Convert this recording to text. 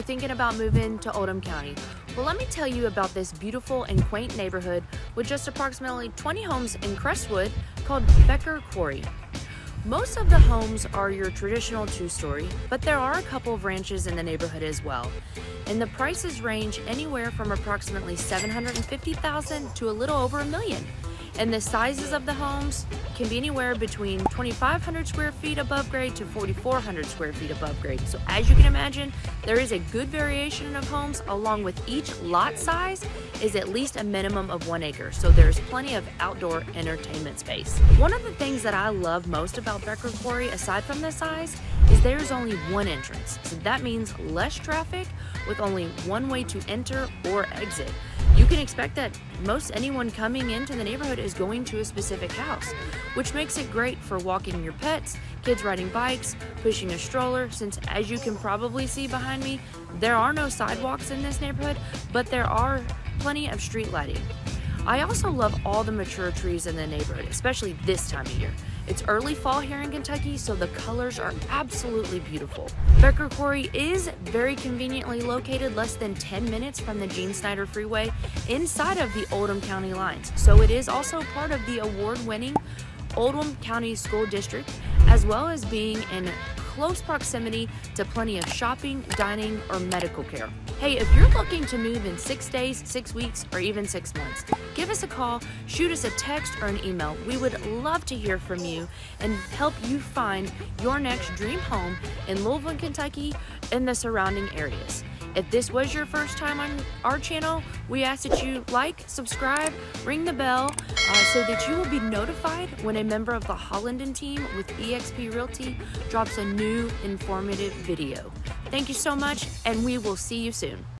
thinking about moving to Oldham County? Well, let me tell you about this beautiful and quaint neighborhood with just approximately 20 homes in Crestwood called Becker Quarry. Most of the homes are your traditional two story, but there are a couple of ranches in the neighborhood as well. And the prices range anywhere from approximately 750,000 to a little over a million. And the sizes of the homes can be anywhere between 2,500 square feet above grade to 4,400 square feet above grade. So as you can imagine, there is a good variation of homes along with each lot size is at least a minimum of one acre. So there's plenty of outdoor entertainment space. One of the things that I love most about Becker Quarry, aside from the size, is there's only one entrance. So that means less traffic with only one way to enter or exit you can expect that most anyone coming into the neighborhood is going to a specific house, which makes it great for walking your pets, kids riding bikes, pushing a stroller, since as you can probably see behind me, there are no sidewalks in this neighborhood, but there are plenty of street lighting. I also love all the mature trees in the neighborhood, especially this time of year. It's early fall here in Kentucky, so the colors are absolutely beautiful. Becker Quarry is very conveniently located less than 10 minutes from the Gene Snyder Freeway inside of the Oldham County lines. So it is also part of the award-winning Oldham County School District, as well as being in close proximity to plenty of shopping, dining, or medical care. Hey, if you're looking to move in six days, six weeks, or even six months, give us a call, shoot us a text or an email. We would love to hear from you and help you find your next dream home in Louisville, Kentucky, and the surrounding areas. If this was your first time on our channel, we ask that you like, subscribe, ring the bell uh, so that you will be notified when a member of the Hollinden team with eXp Realty drops a new informative video. Thank you so much, and we will see you soon.